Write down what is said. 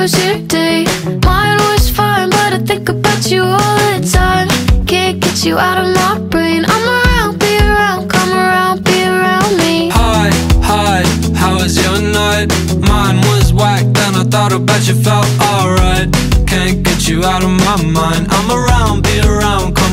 was your day? Mine was fine, but I think about you all the time. Can't get you out of my brain. I'm around, be around, come around, be around me. Hi, hi, how was your night? Mine was whack, then I thought about you, felt alright. Can't get you out of my mind. I'm around,